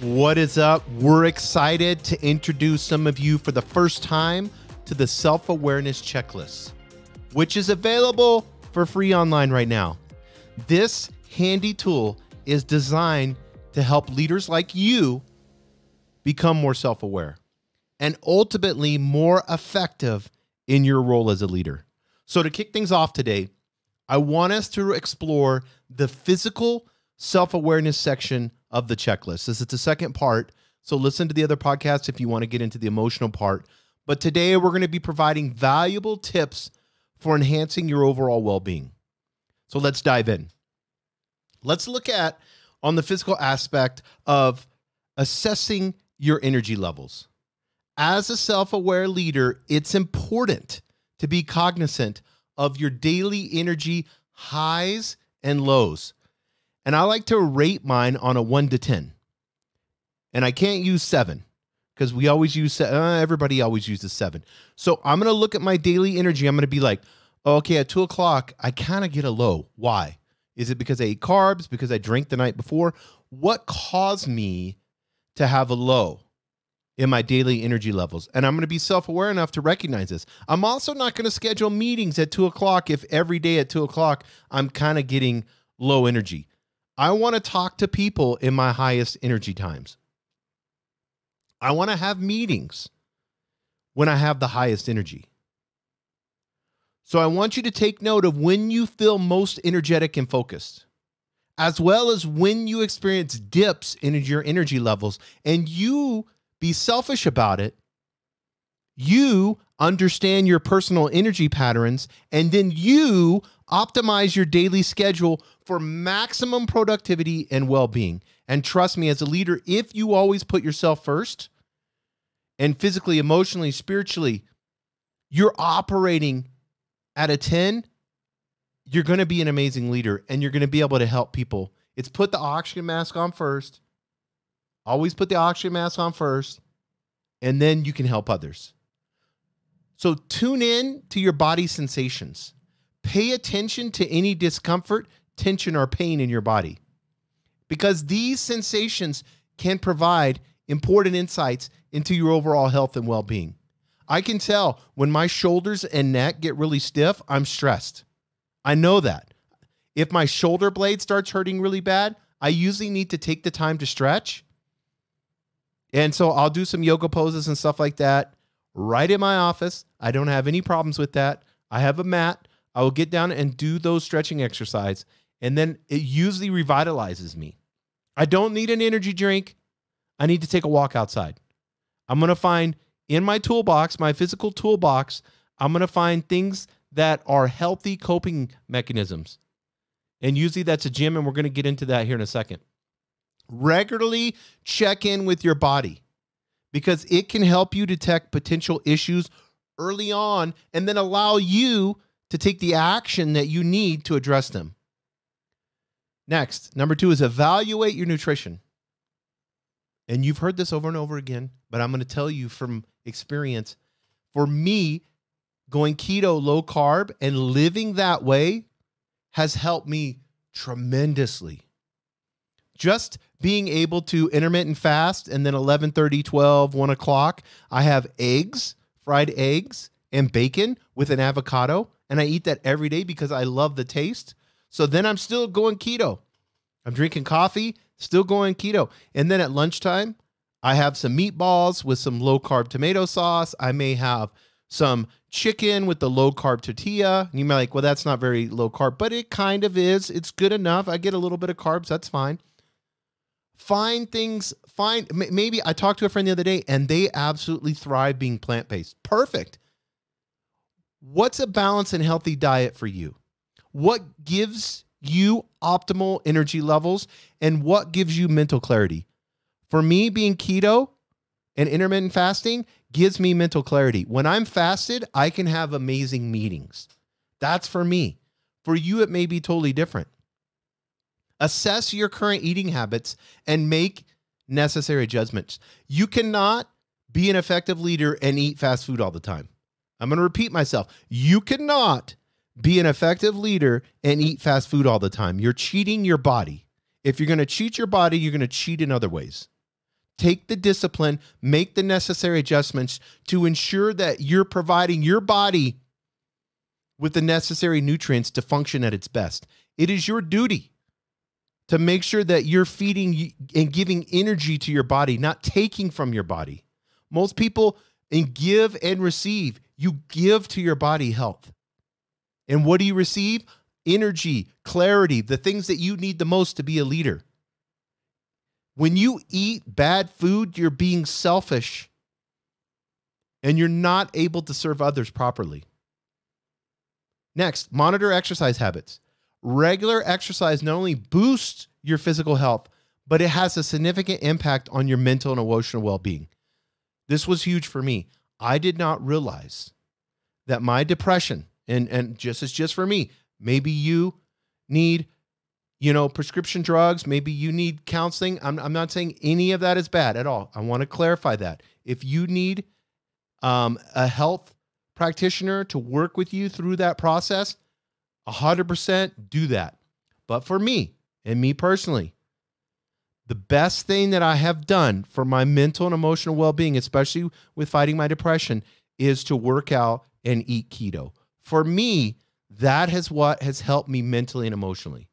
What is up? We're excited to introduce some of you for the first time to the self awareness checklist, which is available for free online right now. This handy tool is designed to help leaders like you become more self aware and ultimately more effective in your role as a leader. So, to kick things off today, I want us to explore the physical self awareness section of the checklist. This is the second part. So listen to the other podcasts if you want to get into the emotional part. But today we're going to be providing valuable tips for enhancing your overall well being. So let's dive in. Let's look at on the physical aspect of assessing your energy levels. As a self aware leader, it's important to be cognizant of your daily energy highs and lows. And I like to rate mine on a one to 10. And I can't use seven because we always use, uh, everybody always uses seven. So I'm going to look at my daily energy. I'm going to be like, okay, at two o'clock, I kind of get a low. Why? Is it because I ate carbs? Because I drank the night before? What caused me to have a low in my daily energy levels? And I'm going to be self aware enough to recognize this. I'm also not going to schedule meetings at two o'clock if every day at two o'clock I'm kind of getting low energy. I want to talk to people in my highest energy times. I want to have meetings when I have the highest energy. So I want you to take note of when you feel most energetic and focused, as well as when you experience dips in your energy levels and you be selfish about it. You understand your personal energy patterns and then you optimize your daily schedule for maximum productivity and well being. And trust me, as a leader, if you always put yourself first and physically, emotionally, spiritually, you're operating at a 10, you're going to be an amazing leader and you're going to be able to help people. It's put the oxygen mask on first. Always put the oxygen mask on first, and then you can help others. So tune in to your body sensations. Pay attention to any discomfort, tension, or pain in your body because these sensations can provide important insights into your overall health and well being. I can tell when my shoulders and neck get really stiff, I'm stressed. I know that. If my shoulder blade starts hurting really bad, I usually need to take the time to stretch. And so I'll do some yoga poses and stuff like that right in my office. I don't have any problems with that. I have a mat. I will get down and do those stretching exercise and then it usually revitalizes me. I don't need an energy drink. I need to take a walk outside. I'm going to find in my toolbox, my physical toolbox, I'm going to find things that are healthy coping mechanisms. And usually that's a gym, and we're going to get into that here in a second. Regularly check in with your body because it can help you detect potential issues early on and then allow you to take the action that you need to address them. Next, number two is evaluate your nutrition. And you've heard this over and over again, but I'm going to tell you from experience. For me, going keto, low carb, and living that way has helped me tremendously. Just being able to intermittent fast and then 11 30, 12, 1 o'clock, I have eggs, fried eggs, and bacon with an avocado. And I eat that every day because I love the taste. So then I'm still going keto. I'm drinking coffee, still going keto. And then at lunchtime, I have some meatballs with some low carb tomato sauce. I may have some chicken with the low carb tortilla. And you might like, well, that's not very low carb, but it kind of is. It's good enough. I get a little bit of carbs. That's fine. Find things, find maybe I talked to a friend the other day and they absolutely thrive being plant based. Perfect. What's a balanced and healthy diet for you? what gives you optimal energy levels and what gives you mental clarity. For me, being keto and intermittent fasting gives me mental clarity. When I'm fasted, I can have amazing meetings. That's for me. For you, it may be totally different. Assess your current eating habits and make necessary adjustments. You cannot be an effective leader and eat fast food all the time. I'm going to repeat myself. You cannot be an effective leader and eat fast food all the time. You're cheating your body. If you're going to cheat your body, you're going to cheat in other ways. take the discipline, make the necessary adjustments to ensure that you're providing your body with the necessary nutrients to function at its best. It is your duty to make sure that you're feeding and giving energy to your body, not taking from your body. Most people in give and receive, you give to your body health. And what do you receive? Energy, clarity, the things that you need the most to be a leader. When you eat bad food, you're being selfish and you're not able to serve others properly. Next, monitor exercise habits. Regular exercise not only boosts your physical health, but it has a significant impact on your mental and emotional well being. This was huge for me. I did not realize that my depression, and, and just as just for me, maybe you need you know, prescription drugs, maybe you need counseling. I'm, I'm not saying any of that is bad at all. I want to clarify that. If you need um, a health practitioner to work with you through that process, 100% do that. But for me and me personally, the best thing that I have done for my mental and emotional well being, especially with fighting my depression, is to work out and eat keto. For me, that has what has helped me mentally and emotionally.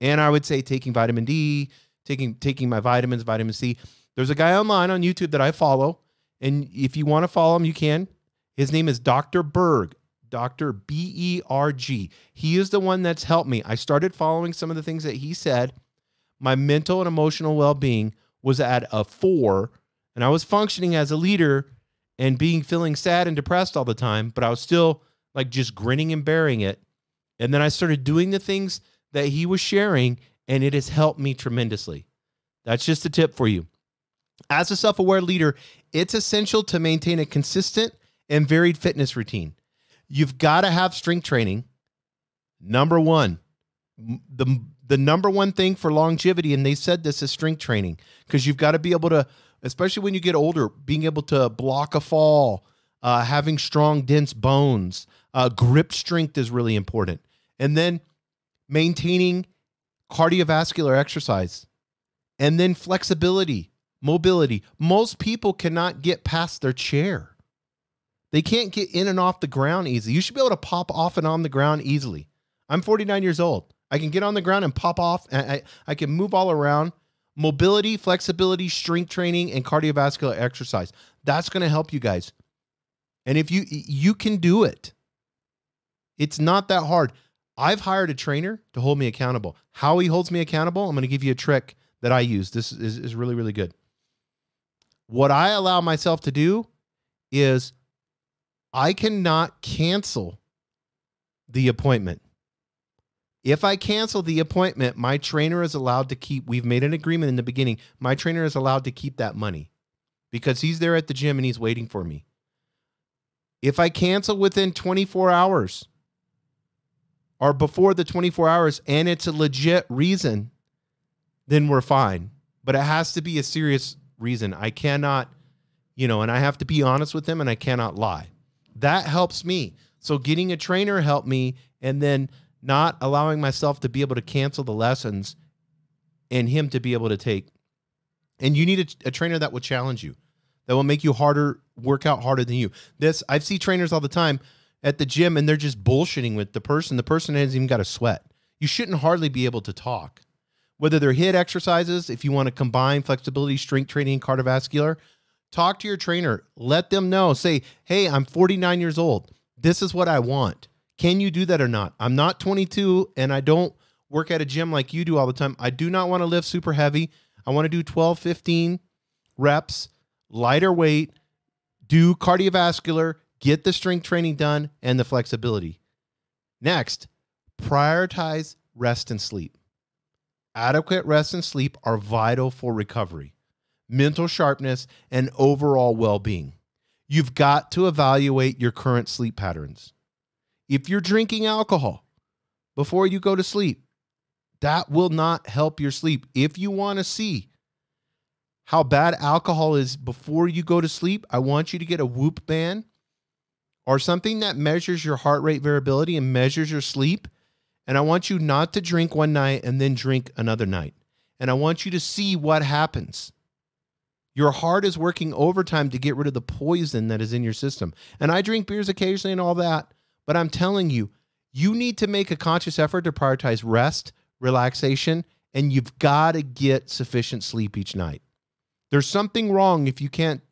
And I would say taking vitamin D, taking taking my vitamins, vitamin C. There's a guy online on YouTube that I follow, and if you want to follow him, you can. His name is Dr. Berg, Dr. B E R G. He is the one that's helped me. I started following some of the things that he said. My mental and emotional well being was at a four, and I was functioning as a leader and being feeling sad and depressed all the time, but I was still like just grinning and bearing it. And then I started doing the things that he was sharing, and it has helped me tremendously. That's just a tip for you. As a self aware leader, it's essential to maintain a consistent and varied fitness routine. You've got to have strength training. Number one, the, the number one thing for longevity, and they said this is strength training, because you've got to be able to, especially when you get older, being able to block a fall, uh, having strong, dense bones, uh, grip strength is really important. And then maintaining cardiovascular exercise, and then flexibility, mobility. Most people cannot get past their chair. They can't get in and off the ground easily. You should be able to pop off and on the ground easily. I'm 49 years old. I can get on the ground and pop off. And I, I can move all around. Mobility, flexibility, strength training, and cardiovascular exercise. That's going to help you guys. And if you you can do it. It's not that hard. I've hired a trainer to hold me accountable. How he holds me accountable, I'm going to give you a trick that I use. This is, is really, really good. What I allow myself to do is I cannot cancel the appointment. If I cancel the appointment, my trainer is allowed to keep, we've made an agreement in the beginning. My trainer is allowed to keep that money because he's there at the gym and he's waiting for me. If I cancel within 24 hours, or before the 24 hours and it's a legit reason, then we're fine. But it has to be a serious reason. I cannot, you know, and I have to be honest with them and I cannot lie. That helps me. So getting a trainer helped me and then not allowing myself to be able to cancel the lessons and him to be able to take. And you need a, a trainer that will challenge you, that will make you harder, work out harder than you. This I've seen trainers all the time at the gym and they're just bullshitting with the person. The person hasn't even got a sweat. You shouldn't hardly be able to talk. Whether they're HIIT exercises, if you want to combine flexibility, strength training, cardiovascular, talk to your trainer. Let them know. Say, hey, I'm 49 years old. This is what I want. Can you do that or not? I'm not 22 and I don't work at a gym like you do all the time. I do not want to lift super heavy. I want to do 12, 15 reps, lighter weight, do cardiovascular, get the strength training done and the flexibility. Next, prioritize rest and sleep. Adequate rest and sleep are vital for recovery, mental sharpness, and overall well being. You've got to evaluate your current sleep patterns. If you're drinking alcohol before you go to sleep, that will not help your sleep. If you want to see how bad alcohol is before you go to sleep, I want you to get a Whoop band or something that measures your heart rate variability and measures your sleep. And I want you not to drink one night and then drink another night. And I want you to see what happens. Your heart is working overtime to get rid of the poison that is in your system. And I drink beers occasionally and all that, but I'm telling you, you need to make a conscious effort to prioritize rest, relaxation, and you've got to get sufficient sleep each night. There's something wrong if you can't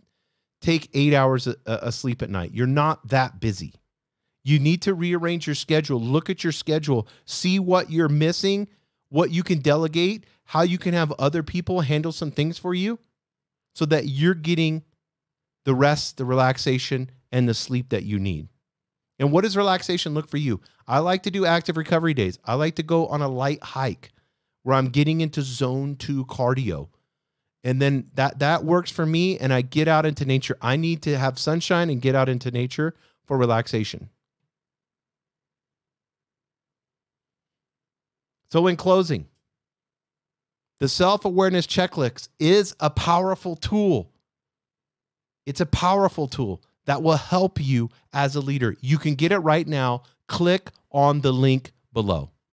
take eight hours of sleep at night. You're not that busy. You need to rearrange your schedule, look at your schedule, see what you're missing, what you can delegate, how you can have other people handle some things for you so that you're getting the rest, the relaxation, and the sleep that you need. And what does relaxation look for you? I like to do active recovery days. I like to go on a light hike where I'm getting into zone 2 cardio. And then that that works for me and I get out into nature. I need to have sunshine and get out into nature for relaxation. So, in closing, the self awareness checklist is a powerful tool. It's a powerful tool that will help you as a leader. You can get it right now. Click on the link below.